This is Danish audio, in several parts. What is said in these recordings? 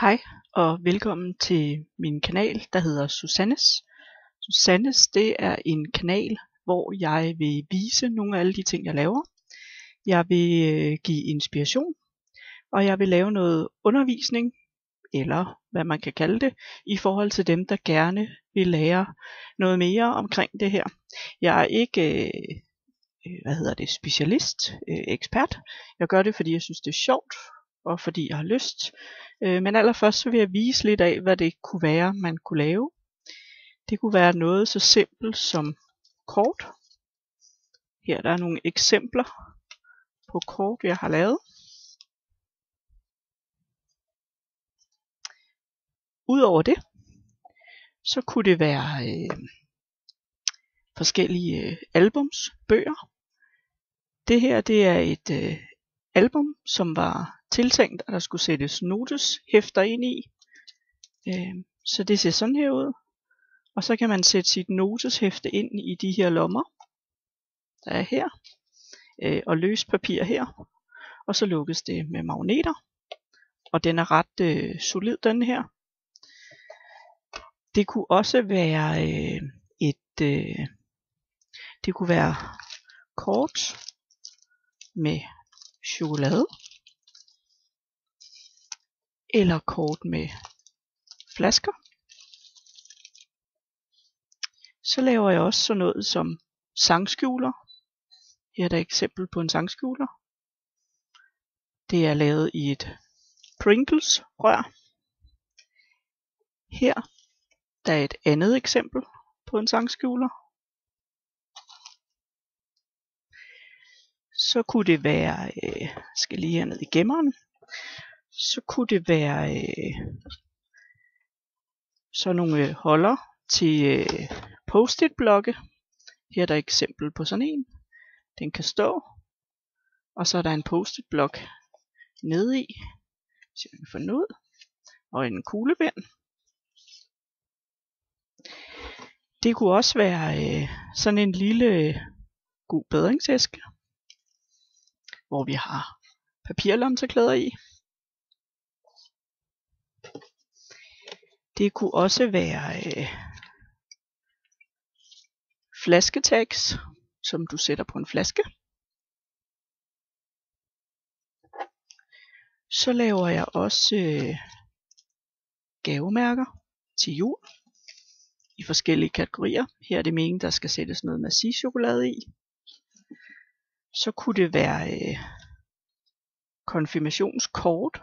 Hej og velkommen til min kanal, der hedder Susannes. Susannes det er en kanal, hvor jeg vil vise nogle af alle de ting, jeg laver. Jeg vil øh, give inspiration, og jeg vil lave noget undervisning, eller hvad man kan kalde det, i forhold til dem, der gerne vil lære noget mere omkring det her. Jeg er ikke øh, øh, hvad hedder det, specialist, ekspert. Jeg gør det, fordi jeg synes, det er sjovt, og fordi jeg har lyst. Øh, men allerførst så vil jeg vise lidt af, hvad det kunne være, man kunne lave. Det kunne være noget så simpelt som kort. Her der er nogle eksempler på kort, jeg har lavet. Udover det, så kunne det være øh, forskellige øh, albums, bøger. Det her det er et øh, album, som var tiltænkt, at der skulle sættes noteshæfter ind i. Øh, så det ser sådan her ud. Og så kan man sætte sit noteshæfte ind i de her lommer, der er her. Øh, og løs papir her. Og så lukkes det med magneter. Og den er ret øh, solid, den her. Det kunne også være øh, et, øh, det kunne være kort med chokolade eller kort med flasker. Så laver jeg også sådan noget som sangskjuler. Her er der et eksempel på en sangskjuler. Det er lavet i et Pringles rør. Her der er et andet eksempel på en sangskjuler. Så kunne det være, øh, skal lige herned i gemmeren, så kunne det være øh, sådan nogle øh, holder til øh, post-it blokke. Her er der et eksempel på sådan en. Den kan stå, og så er der en post-it blok nede i, så vi kan få den ud, og en kuglepen. Det kunne også være øh, sådan en lille øh, god bedringsæske, hvor vi har papirlomteklæder i. Det kunne også være øh, flasketags, som du sætter på en flaske. Så laver jeg også øh, gavemærker til jul i forskellige kategorier. Her er det meningen, der skal sættes noget massiv chokolade i. Så kunne det være øh, konfirmationskort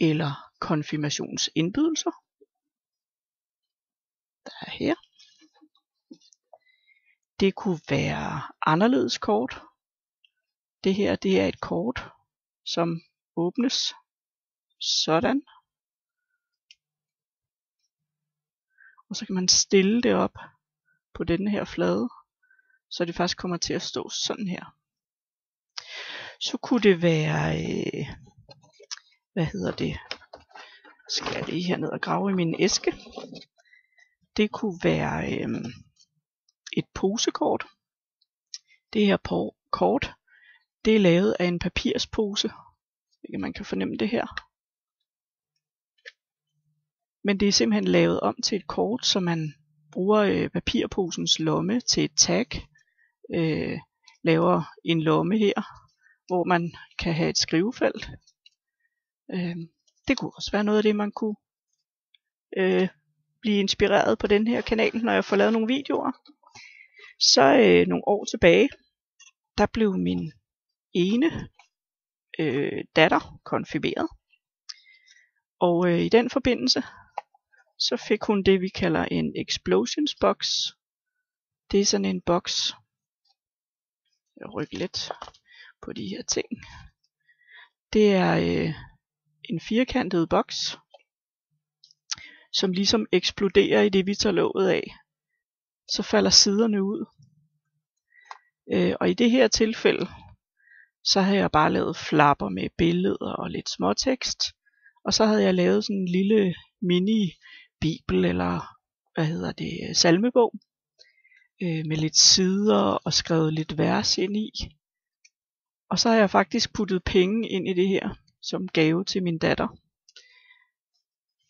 eller konfirmationsindbydelser der er her. Det kunne være anderledes kort. Det her det er et kort, som åbnes sådan. Og så kan man stille det op på denne her flade, så det faktisk kommer til at stå sådan her. Så kunne det være, øh, hvad hedder det, skal jeg lige herned og grave i min æske. Det kunne være øh, et posekort. Det her på kort, det er lavet af en papirspose. Ikke man kan fornemme det her. Men det er simpelthen lavet om til et kort, så man bruger øh, papirposens lomme til et tag. Øh, laver en lomme her, hvor man kan have et skrivefelt. Øh, det kunne også være noget af det, man kunne øh, blive inspireret på den her kanal, når jeg får lavet nogle videoer. Så øh, nogle år tilbage, der blev min ene øh, datter konfirmeret. Og øh, i den forbindelse, så fik hun det, vi kalder en explosions box. Det er sådan en boks. Jeg rykker lidt på de her ting. Det er øh, en firkantet boks, som ligesom eksploderer i det, vi tager låget af. Så falder siderne ud. Øh, og i det her tilfælde, så havde jeg bare lavet flapper med billeder og lidt småtekst. Og så havde jeg lavet sådan en lille mini-bibel, eller hvad hedder det, øh, salmebog, øh, med lidt sider og skrevet lidt vers ind i. Og så har jeg faktisk puttet penge ind i det her, som gave til min datter.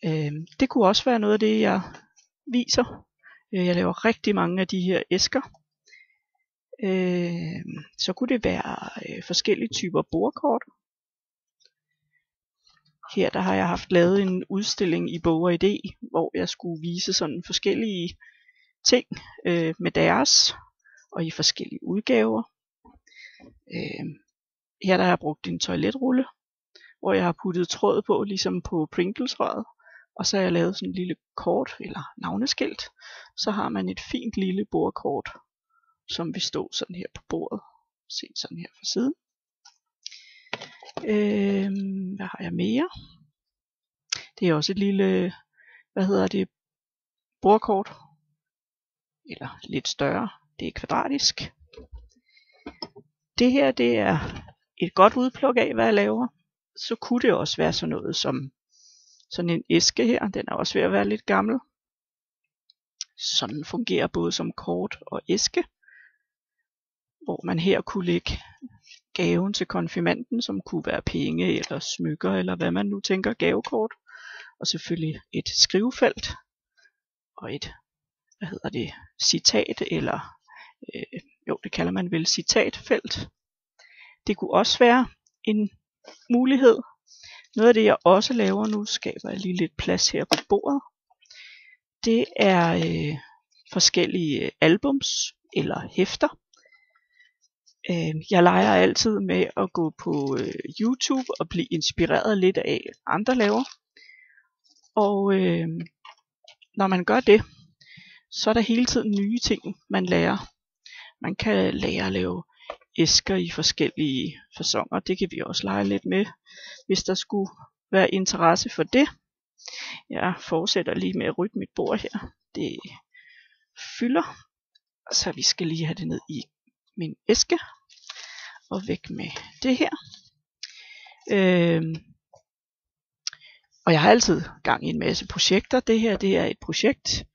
Øh, det kunne også være noget af det, jeg viser. Øh, jeg laver rigtig mange af de her æsker. Øh, så kunne det være øh, forskellige typer bordkort. Her der har jeg haft lavet en udstilling i Bog og Idé, hvor jeg skulle vise sådan forskellige ting øh, med deres, og i forskellige udgaver. Øh, her der har jeg brugt en toiletrulle, hvor jeg har puttet tråd på, ligesom på Pringles-røret. Og så har jeg lavet sådan en lille kort, eller navneskilt. Så har man et fint lille bordkort, som vil stå sådan her på bordet. Se sådan her fra siden. Øhm, hvad har jeg mere? Det er også et lille, hvad hedder det, bordkort. Eller lidt større. Det er kvadratisk. Det her, det er et godt udpluk af, hvad jeg laver. Så kunne det også være sådan noget som sådan en æske her. Den er også ved at være lidt gammel. Sådan fungerer både som kort og æske. Hvor man her kunne lægge gaven til konfirmanden, som kunne være penge eller smykker, eller hvad man nu tænker gavekort. Og selvfølgelig et skrivefelt og et, hvad hedder det, citat, eller øh, jo, det kalder man vel citatfelt. Det kunne også være en mulighed. Noget af det, jeg også laver nu, skaber jeg lige lidt plads her på bordet. Det er øh, forskellige øh, albums eller hæfter, Øh, jeg leger altid med at gå på øh, YouTube og blive inspireret lidt af andre laver. Og øh, når man gør det, så er der hele tiden nye ting, man lærer. Man kan lære at lave æsker i forskellige fasonger. Det kan vi også lege lidt med, hvis der skulle være interesse for det. Jeg fortsætter lige med at rydde mit bord her. Det fylder, så vi skal lige have det ned i min æske og væk med det her. Øhm, og jeg har altid gang i en masse projekter. Det her det er et projekt,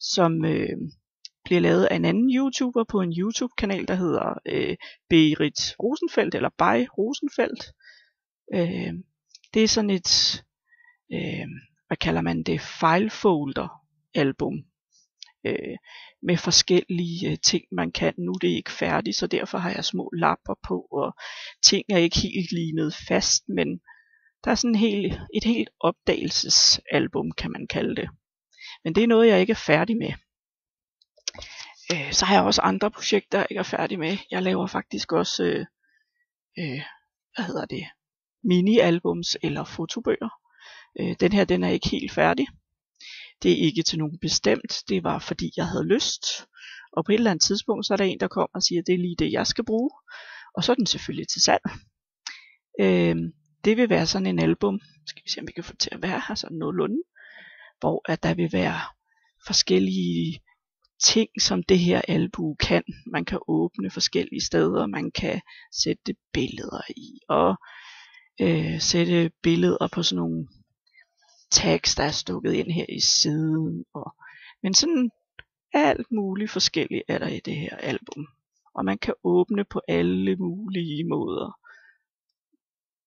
som øh, bliver lavet af en anden YouTuber på en YouTube-kanal, der hedder øh, Berit Rosenfeldt, eller By Rosenfeldt. Øh, det er sådan et, øh, hvad kalder man det, filefolder album øh, med forskellige øh, ting, man kan. Nu er det ikke færdigt, så derfor har jeg små lapper på, og ting er ikke helt lignet fast, men der er sådan helt, et helt opdagelsesalbum, kan man kalde det. Men det er noget, jeg ikke er færdig med. Øh, så har jeg også andre projekter, jeg ikke er færdig med. Jeg laver faktisk også, øh, øh, hvad hedder det, mini-albums eller fotobøger. Øh, den her, den er ikke helt færdig. Det er ikke til nogen bestemt, det var fordi jeg havde lyst. Og på et eller andet tidspunkt, så er der en, der kommer og siger, at det er lige det, jeg skal bruge. Og så er den selvfølgelig til salg. Øh, det vil være sådan en album, skal vi se om vi kan få til at være her, sådan nogenlunde, hvor at der vil være forskellige ting, som det her album kan. Man kan åbne forskellige steder, man kan sætte billeder i, og øh, sætte billeder på sådan nogle tags, der er stukket ind her i siden. Og, men sådan alt muligt forskelligt er der i det her album. Og man kan åbne på alle mulige måder.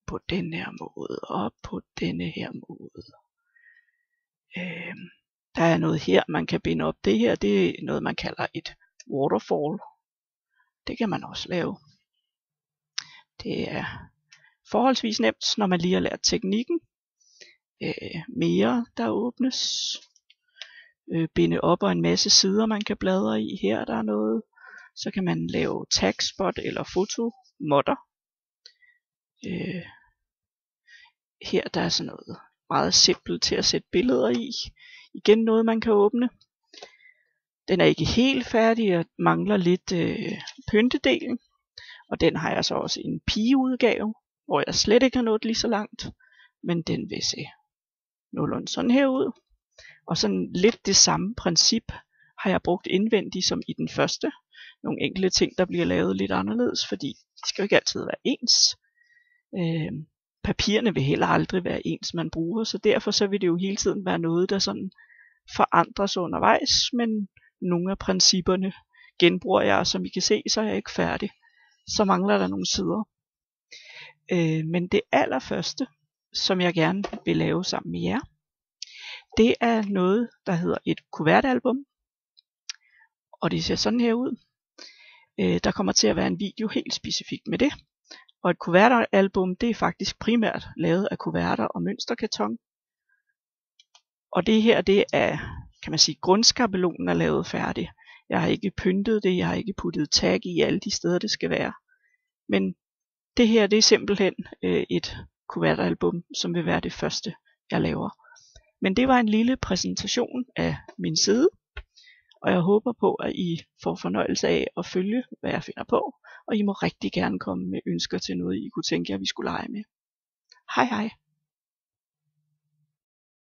På den her måde, og på denne her måde. Øhm, der er noget her, man kan binde op. Det her, det er noget, man kalder et waterfall. Det kan man også lave. Det er forholdsvis nemt, når man lige har lært teknikken øh, mere, der åbnes. Øh, binde op og en masse sider, man kan bladre i. Her der er noget. Så kan man lave tagspot eller fotomodder. Øh, her der er sådan noget meget simpelt til at sætte billeder i. Igen noget, man kan åbne. Den er ikke helt færdig og mangler lidt øh, pyntedelen. Og den har jeg så også en pigeudgave, hvor jeg slet ikke har nået lige så langt. Men den vil se nogenlunde sådan her ud. Og sådan lidt det samme princip har jeg brugt indvendigt som i den første. Nogle enkelte ting, der bliver lavet lidt anderledes, fordi det skal jo ikke altid være ens. Øh, papirerne vil heller aldrig være ens, man bruger, så derfor så vil det jo hele tiden være noget, der sådan forandres undervejs, men nogle af principperne genbruger jeg, som I kan se, så er jeg ikke færdig. Så mangler der nogle sider. Øh, men det allerførste, som jeg gerne vil lave sammen med jer, det er noget, der hedder et kuvertalbum. Og det ser sådan her ud. Øh, der kommer til at være en video helt specifikt med det. Og et kuvertalbum, det er faktisk primært lavet af kuverter og mønsterkarton. Og det her, det er, kan man sige, grundskabelonen er lavet færdig. Jeg har ikke pyntet det, jeg har ikke puttet tag i alle de steder, det skal være. Men det her, det er simpelthen øh, et kuvertalbum, som vil være det første, jeg laver. Men det var en lille præsentation af min side, og jeg håber på, at I får fornøjelse af at følge, hvad jeg finder på, og I må rigtig gerne komme med ønsker til noget, I kunne tænke jer, vi skulle lege med. Hej hej!